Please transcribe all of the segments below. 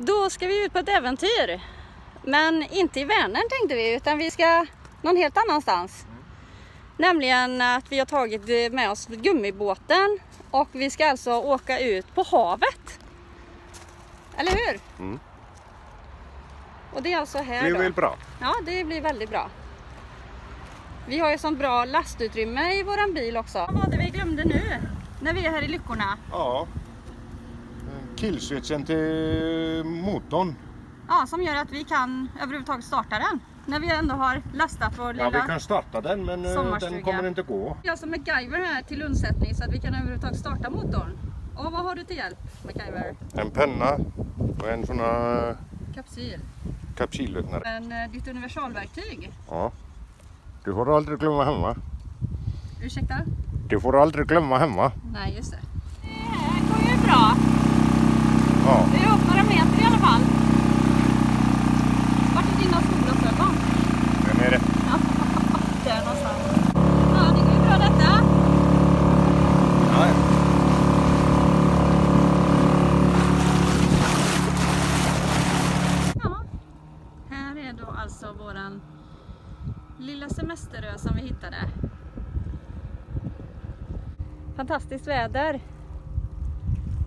Då ska vi ut på ett äventyr. Men inte i Vänern tänkte vi, utan vi ska någon helt annanstans. Nämligen att vi har tagit med oss gummibåten och vi ska alltså åka ut på havet. Eller hur? Mm. Och det är alltså här Det då. väl bra. Ja, det blir väldigt bra. Vi har ju sånt bra lastutrymme i våran bil också. Vad var det vi glömde nu? När vi är här i Lyckorna. Ja. Killswitchen till motorn. Ja, som gör att vi kan överhuvudtaget starta den. När vi ändå har lastat vår Ja, lilla... vi kan starta den men eh, den kommer inte gå. Jag som MacGyver här till undsättning så att vi kan överhuvudtaget starta motorn. Och vad har du till hjälp MacGyver? En penna och en sån här Kapsyl. kapsylöppnare. Men eh, ditt universalverktyg? Ja. Du får aldrig glömma hemma. Ursäkta? Du får aldrig glömma hemma. Nej, just det. Det går ju bra. Ja. Vi är upp några meter i alla fall. Vart är dina solglasögon? Den är det. Där någonstans. Ja, det går ju bra detta. Ja, ja. Ja. Här är alltså våran lilla semesterö som vi hittade. Fantastiskt väder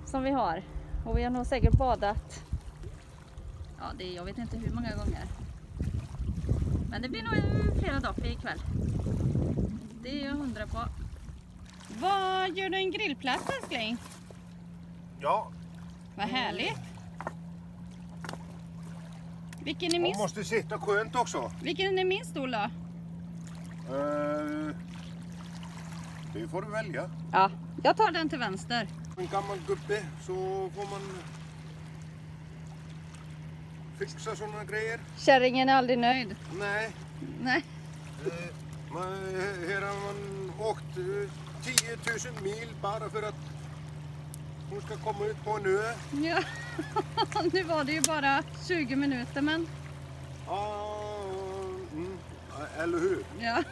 som vi har. Och vi har nog säkert badat, ja det är, jag vet inte hur många gånger. Men det blir nog flera dagar ikväll. Det är jag hundra på. Vad gör du en grillplats älskling? ja. Vad härligt! Vilken är Man min, måste sitta skönt också. vilken är min stol då? Eh, det får du välja. Ja, jag tar den till vänster. En gammal gubbe så får man fixa sådana grejer. Kärringen är aldrig nöjd. Nej, Nej. eh, man, här har man åkt eh, 10 000 mil bara för att hon ska komma ut på en ö. Ja. nu var det ju bara 20 minuter men Ja, mm, eller hur? ja.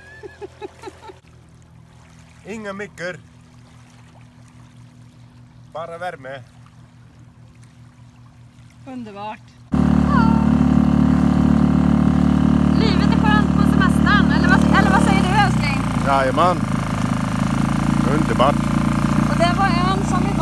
Inga mickar. Bara värme. Underbart. Livet är skönt på semestern, eller vad, eller vad säger du älskling? Jajamän. Underbart. Och det var ön som vi